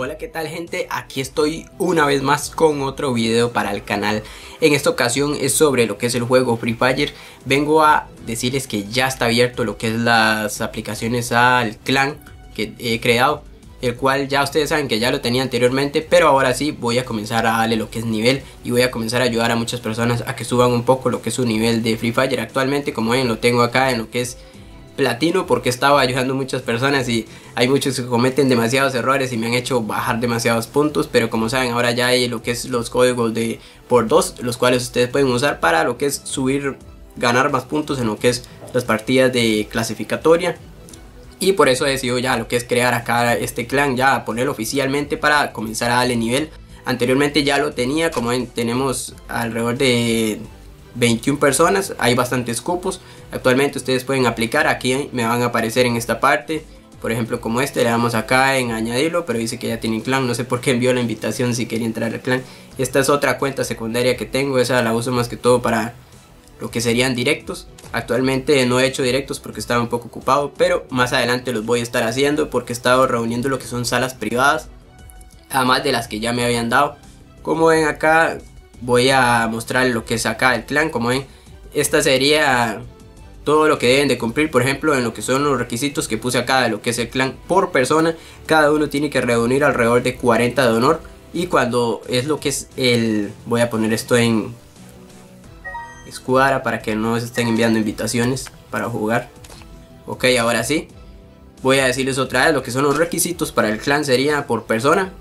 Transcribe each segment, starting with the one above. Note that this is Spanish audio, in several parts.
Hola qué tal gente, aquí estoy una vez más con otro video para el canal. En esta ocasión es sobre lo que es el juego Free Fire. Vengo a decirles que ya está abierto lo que es las aplicaciones al clan que he creado El cual ya ustedes saben que ya lo tenía anteriormente Pero ahora sí voy a comenzar a darle lo que es nivel Y voy a comenzar a ayudar a muchas personas a que suban un poco lo que es su nivel de Free Fire Actualmente como ven lo tengo acá en lo que es platino porque estaba ayudando a muchas personas y hay muchos que cometen demasiados errores y me han hecho bajar demasiados puntos pero como saben ahora ya hay lo que es los códigos de por dos los cuales ustedes pueden usar para lo que es subir ganar más puntos en lo que es las partidas de clasificatoria. Y por eso he decidido ya lo que es crear acá este clan ya ponerlo oficialmente para comenzar a darle nivel. Anteriormente ya lo tenía como tenemos alrededor de 21 personas, hay bastantes cupos. Actualmente ustedes pueden aplicar, aquí me van a aparecer en esta parte. Por ejemplo como este, le damos acá en añadirlo, pero dice que ya tienen clan, no sé por qué envió la invitación si quería entrar al clan. Esta es otra cuenta secundaria que tengo, esa la uso más que todo para lo que serían directos. Actualmente no he hecho directos porque estaba un poco ocupado, pero más adelante los voy a estar haciendo porque he estado reuniendo lo que son salas privadas, además de las que ya me habían dado. Como ven acá, voy a mostrar lo que es acá el clan como ven esta sería todo lo que deben de cumplir por ejemplo en lo que son los requisitos que puse acá de lo que es el clan. Por persona cada uno tiene que reunir alrededor de 40 de honor y cuando es lo que es el voy a poner esto en escuadra para que no se estén enviando invitaciones para jugar. Ok ahora sí voy a decirles otra vez lo que son los requisitos para el clan. Sería por persona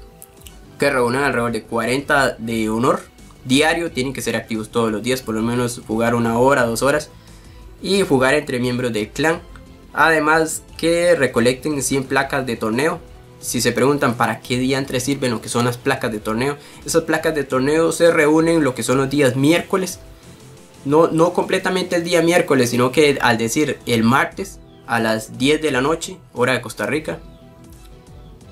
que reúnan alrededor de 40 de honor diario, tienen que ser activos todos los días, por lo menos jugar una hora, dos horas y jugar entre miembros del clan. Además que recolecten 100 placas de torneo. Si se preguntan para qué día entre sirven lo que son las placas de torneo, esas placas de torneo se reúnen lo que son los días miércoles. No, no completamente el día miércoles, sino que al decir el martes a las 10 de la noche, hora de Costa Rica,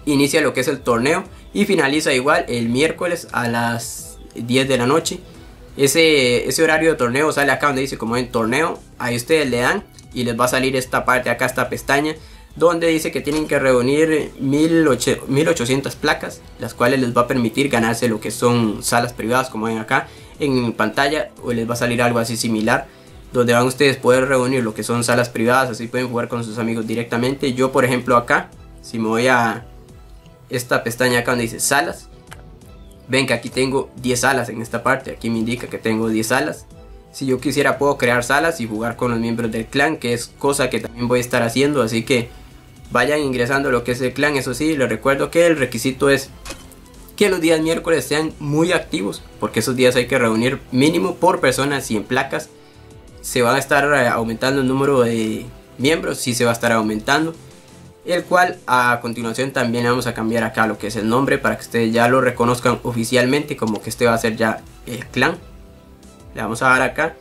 inicia lo que es el torneo y finaliza igual el miércoles a las 10 de la noche. Ese, ese horario de torneo sale acá donde dice como en torneo. Ahí ustedes le dan y les va a salir esta parte acá, esta pestaña. Donde dice que tienen que reunir 1800 placas. Las cuales les va a permitir ganarse lo que son salas privadas como ven acá en pantalla. O les va a salir algo así similar. Donde van ustedes poder reunir lo que son salas privadas. Así pueden jugar con sus amigos directamente. Yo por ejemplo acá. Si me voy a esta pestaña acá donde dice salas Ven que aquí tengo 10 salas en esta parte. Aquí me indica que tengo 10 salas. Si yo quisiera puedo crear salas y jugar con los miembros del clan. Que es cosa que también voy a estar haciendo. Así que vayan ingresando lo que es el clan. Eso sí, les recuerdo que el requisito es que los días miércoles sean muy activos. Porque esos días hay que reunir mínimo por persona 100 placas. Se va a estar eh, aumentando el número de miembros. Sí se va a estar aumentando el cual a continuación también vamos a cambiar acá lo que es el nombre para que ustedes ya lo reconozcan oficialmente como que este va a ser ya el clan. Le vamos a dar acá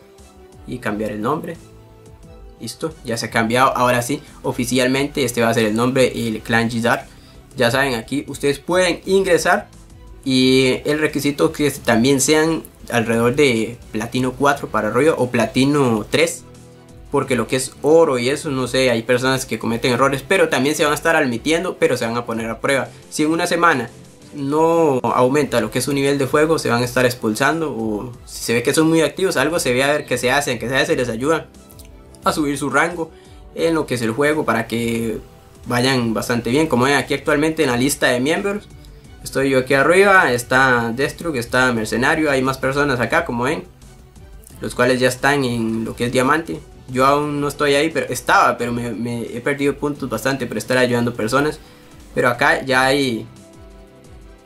y cambiar el nombre. Listo ya se ha cambiado. Ahora sí oficialmente este va a ser el nombre el clan Gizar ya saben aquí ustedes pueden ingresar y el requisito que también sean alrededor de platino 4 para rollo o platino 3 porque lo que es oro y eso, no sé, hay personas que cometen errores, pero también se van a estar admitiendo, pero se van a poner a prueba. Si en una semana no aumenta lo que es su nivel de fuego, se van a estar expulsando o si se ve que son muy activos, algo se ve a ver que se hacen, que se hace, les ayuda a subir su rango en lo que es el juego para que vayan bastante bien. Como ven aquí actualmente en la lista de miembros, estoy yo aquí arriba, está Destrug, está Mercenario, hay más personas acá como ven, los cuales ya están en lo que es diamante. Yo aún no estoy ahí, pero estaba, pero me, he perdido puntos bastante por estar ayudando personas. Pero acá ya hay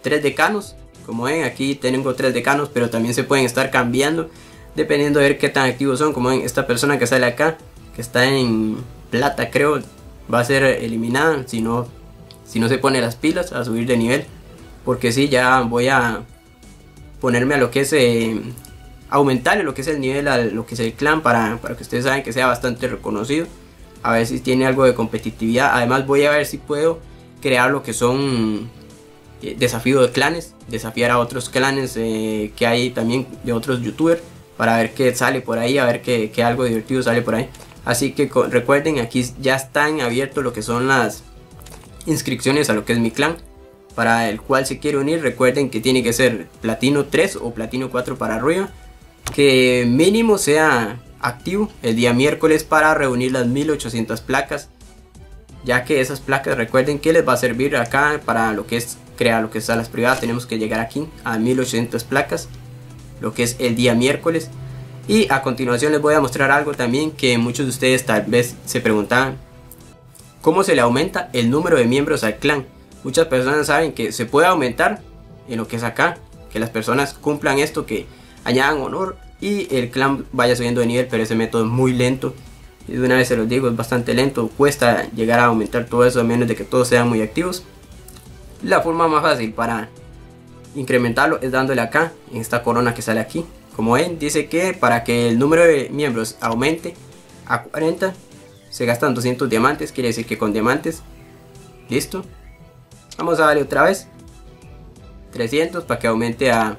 tres decanos. Como ven, aquí tengo tres decanos, pero también se pueden estar cambiando dependiendo de ver qué tan activos son. Como ven, esta persona que sale acá, que está en plata, creo, va a ser eliminada si no, si no se pone las pilas a subir de nivel. Porque si ya voy a ponerme a lo que es eh, aumentarle lo que es el nivel a lo que es el clan para, para que ustedes saben que sea bastante reconocido. A ver si tiene algo de competitividad. Además voy a ver si puedo crear lo que son eh, desafíos de clanes. Desafiar a otros clanes eh, que hay también de otros youtubers. Para ver qué sale por ahí. A ver qué, algo divertido sale por ahí. Así que recuerden aquí ya están abiertos lo que son las inscripciones a lo que es mi clan para el cual se quiere unir. Recuerden que tiene que ser platino 3 o platino 4 para arriba. Que mínimo sea activo el día miércoles para reunir las 1800 placas. Ya que esas placas recuerden que les va a servir acá para lo que es crear lo que es salas privadas. Tenemos que llegar aquí a 1800 placas. Lo que es el día miércoles. Y a continuación les voy a mostrar algo también que muchos de ustedes tal vez se preguntaban. ¿Cómo se le aumenta el número de miembros al clan? Muchas personas saben que se puede aumentar en lo que es acá. Que las personas cumplan esto, que añadan honor y el clan vaya subiendo de nivel. Pero ese método es muy lento. Y de una vez se los digo, es bastante lento. Cuesta llegar a aumentar todo eso a menos de que todos sean muy activos. La forma más fácil para incrementarlo es dándole acá, en esta corona que sale aquí. Como ven, dice que para que el número de miembros aumente a 40, se gastan 200 diamantes. Quiere decir que con diamantes, listo, Vamos a darle otra vez. 300 para que aumente a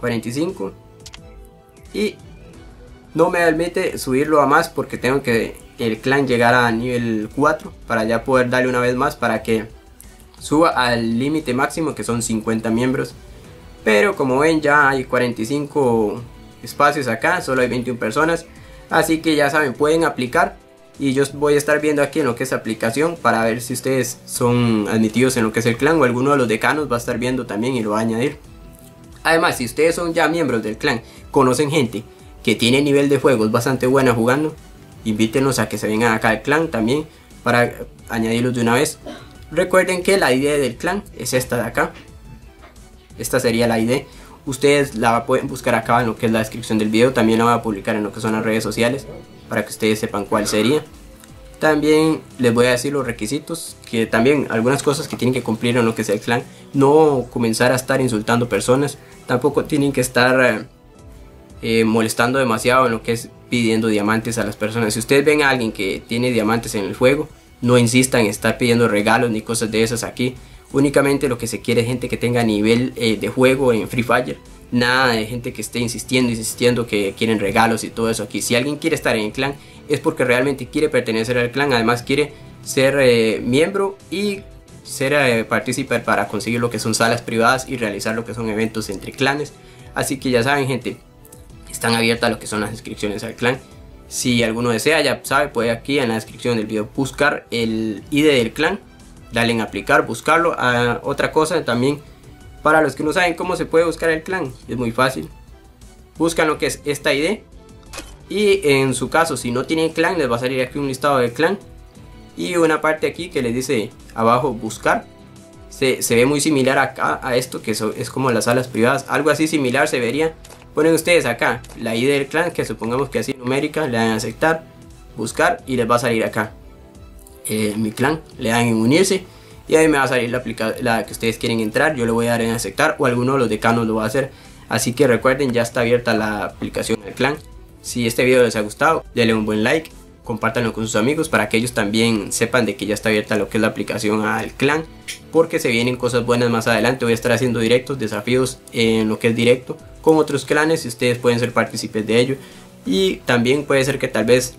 45. Y no me permite subirlo a más porque tengo que el clan llegar a nivel 4 para ya poder darle una vez más para que suba al límite máximo que son 50 miembros. Pero como ven ya hay 45 espacios acá, solo hay 21 personas. Así que ya saben, pueden aplicar y yo voy a estar viendo aquí en lo que es aplicación para ver si ustedes son admitidos en lo que es el clan o alguno de los decanos va a estar viendo también y lo va a añadir. Además, si ustedes son ya miembros del clan, conocen gente que tiene nivel de juegos bastante buena jugando, invítenos a que se vengan acá al clan también para añadirlos de una vez. Recuerden que la ID del clan es esta de acá. Esta sería la ID. Ustedes la pueden buscar acá en lo que es la descripción del video. También la voy a publicar en lo que son las redes sociales para que ustedes sepan cuál sería. También les voy a decir los requisitos, que también algunas cosas que tienen que cumplir en lo que es el clan. No comenzar a estar insultando personas, tampoco tienen que estar eh, molestando demasiado en lo que es pidiendo diamantes a las personas. Si ustedes ven a alguien que tiene diamantes en el juego, no insistan en estar pidiendo regalos ni cosas de esas aquí. Únicamente lo que se quiere es gente que tenga nivel eh, de juego en Free Fire nada de gente que esté insistiendo, insistiendo que quieren regalos y todo eso aquí. Si alguien quiere estar en el clan es porque realmente quiere pertenecer al clan, además quiere ser eh, miembro y ser eh, partícipe para conseguir lo que son salas privadas y realizar lo que son eventos entre clanes. Así que ya saben gente, están abiertas lo que son las inscripciones al clan. Si alguno desea, ya sabe, puede aquí en la descripción del video buscar el ID del clan, darle en aplicar, buscarlo. Ah, otra cosa también para los que no saben cómo se puede buscar el clan, es muy fácil. Buscan lo que es esta ID. Y en su caso, si no tienen clan, les va a salir aquí un listado de clan. Y una parte aquí que les dice abajo buscar. Se, ve muy similar acá a esto, que es como las salas privadas. Algo así similar se vería. Ponen ustedes acá la ID del clan, que supongamos que así numérica, le dan a aceptar, buscar y les va a salir acá. Eh, mi clan, le dan en unirse y ahí me va a salir la, la que ustedes quieren entrar. Yo le voy a dar en aceptar o alguno de los decanos lo va a hacer. Así que recuerden, ya está abierta la aplicación del clan. Si este video les ha gustado, denle un buen like, compártanlo con sus amigos para que ellos también sepan de que ya está abierta lo que es la aplicación al clan. Porque se vienen cosas buenas más adelante. Voy a estar haciendo directos, desafíos en lo que es directo con otros clanes y ustedes pueden ser partícipes de ello. Y también puede ser que tal vez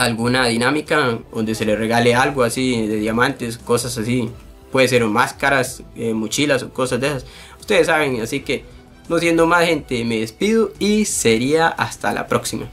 alguna dinámica donde se le regale algo así de diamantes, cosas así. Puede ser máscaras, eh, mochilas o cosas de esas. Ustedes saben, así que no siendo más gente, me despido y sería hasta la próxima.